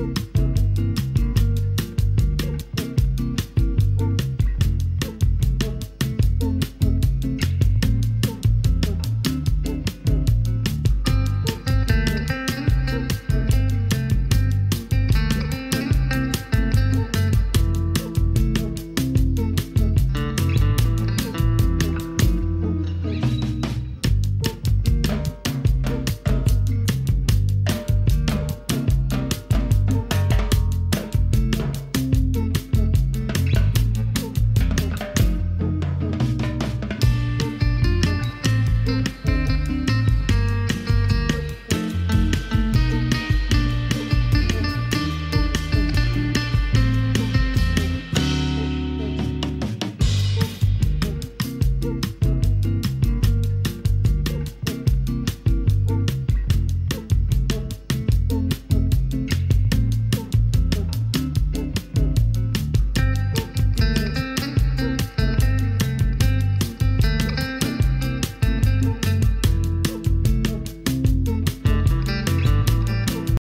you.